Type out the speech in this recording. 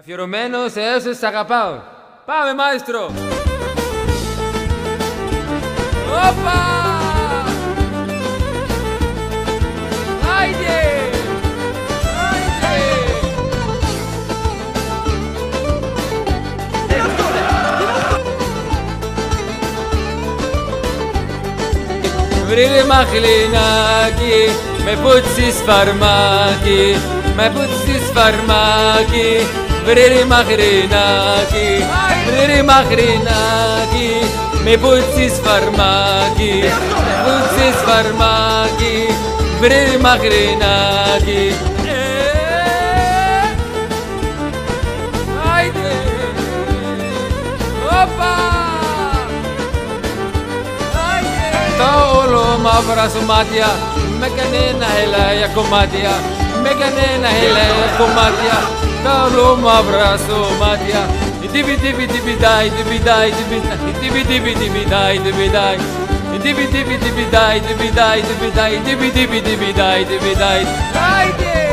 Αφιερωμένος σε όσους σ' αγαπάω. Πάμε, μάιστρο! Όπα! Άιντε! Άιντε! Βρήρε μαχλινάκι, με πούτσις φαρμάκι, με πούτσις φαρμάκι, βρήρε μαχρινάκι, βρήρε μαχρινάκι, με πούτσις φαρμάκι, με πούτσις φαρμάκι, βρήρε μαχρινάκι. Ε, Άιντε! Όπα! Τα όλο μαύρα σου μάτια με κανένα έλα για κομμάτια με κανένα έλα για κομμάτια τα όλο μαύρα σου μάτια Τιπι τιπι τιπι δάι τιπι δάι τιπι δάι τιπι τιπι τιπι δάι τιπι δάι Τιπι τιπι τιπι δάι τιπι δάι τιπι δάι τιπι τιπι τιπι δάι τιπι δάι Άιντε!